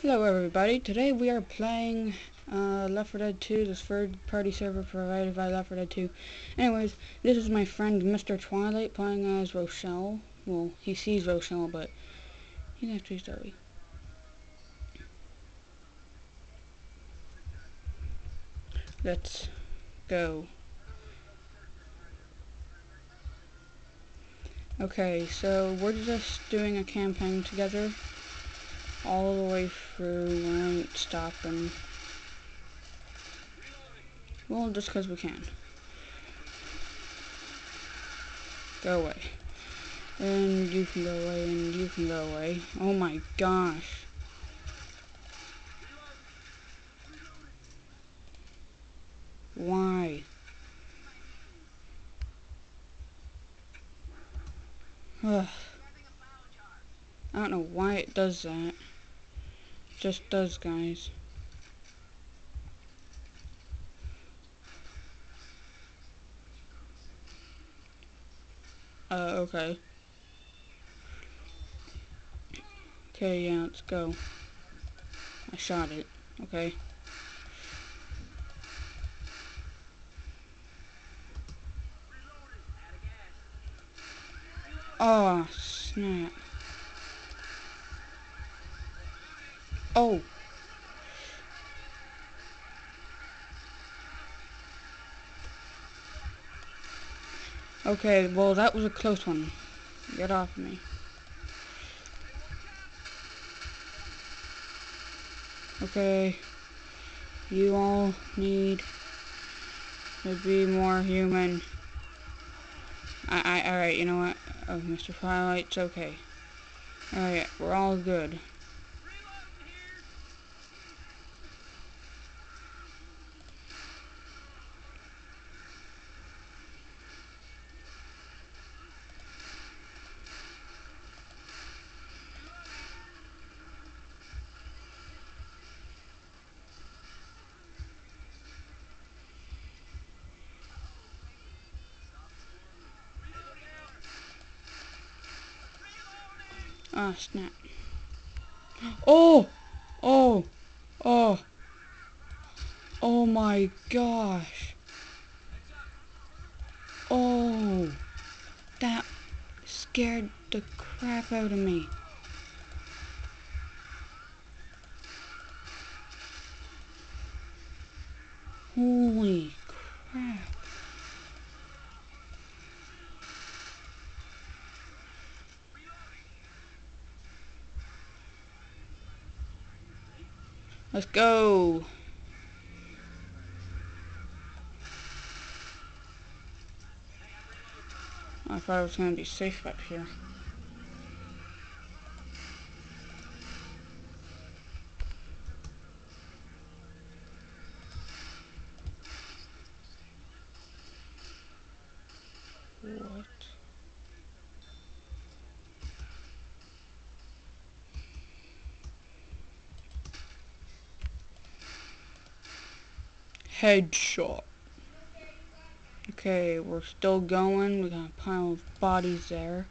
Hello everybody, today we are playing uh, Left 4 Dead 2, this third party server provided by Left 4 Dead 2. Anyways, this is my friend Mr. Twilight playing as Rochelle. Well, he sees Rochelle, but he's actually sorry. Let's go. Okay, so we're just doing a campaign together all the way through. We ain't stopping. Well, just because we can. Go away. And you can go away, and you can go away. Oh my gosh. Why? Ugh. I don't know why it does that. Just does, guys. Uh, okay. Okay, yeah, let's go. I shot it. Okay. Oh, snap. Oh. Okay, well that was a close one. Get off me. Okay. You all need to be more human. I, I, alright, you know what? Oh, Mr. Twilight's okay. Alright, we're all good. Ah, snap. Oh! Oh! Oh! Oh my gosh! Oh! That scared the crap out of me. Holy crap. Let's go. I thought I was going to be safe up here. What? Headshot. Okay, we're still going. We got a pile of bodies there.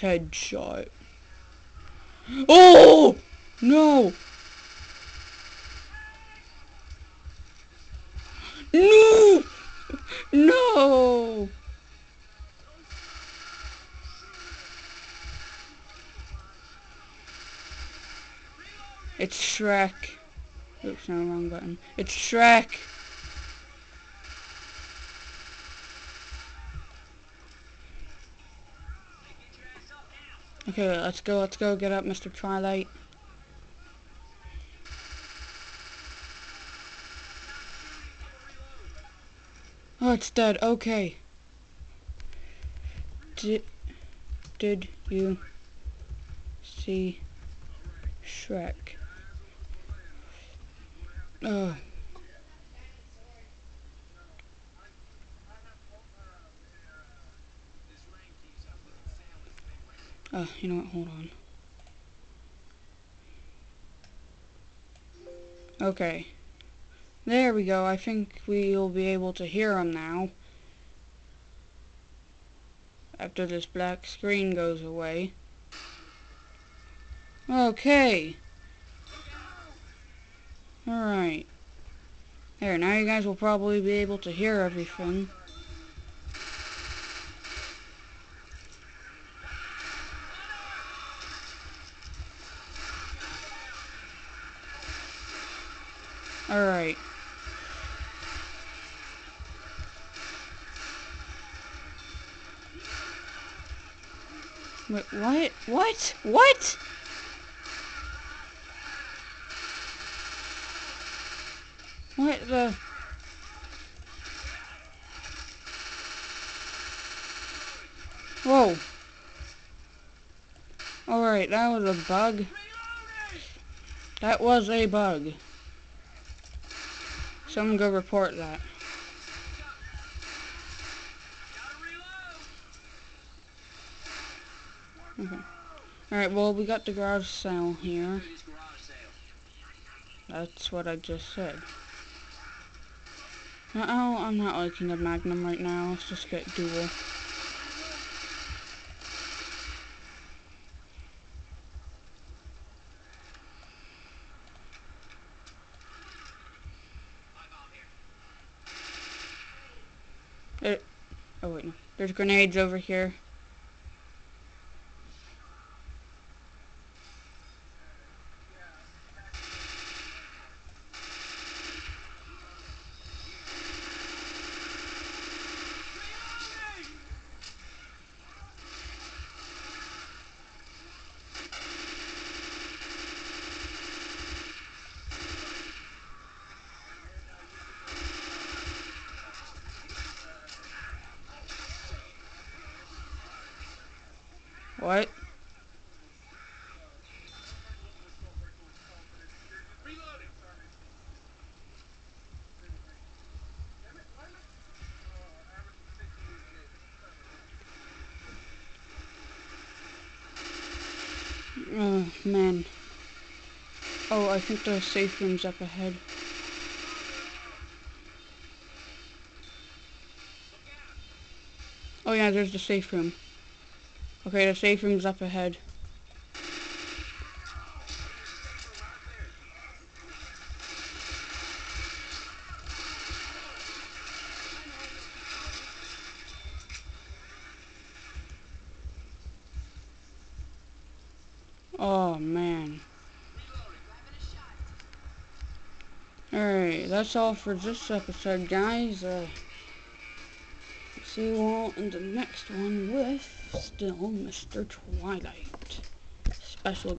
Headshot. Oh! No! No! No! It's Shrek. Oops, no, wrong button. It's Shrek! Okay, let's go, let's go, get up, Mr. Twilight. Oh, it's dead, okay. Did, did you see Shrek? Oh. Oh, you know what, hold on. Okay. There we go, I think we'll be able to hear him now. After this black screen goes away. Okay. Alright. There, now you guys will probably be able to hear everything. Alright. Wait, what? What? What? What the? Whoa. Alright, that was a bug. That was a bug. Someone go report that. Okay. Alright, well, we got the garage sale here. That's what I just said. Oh, I'm not liking the Magnum right now. Let's just get dual. It, oh wait, no. There's grenades over here. What? Oh, man. Oh, I think the safe room's up ahead. Oh yeah, there's the safe room. Okay, the safe room's up ahead. Oh, man. Alright, that's all for this episode, guys. Uh, see you all in the next one with still Mr. Twilight. Special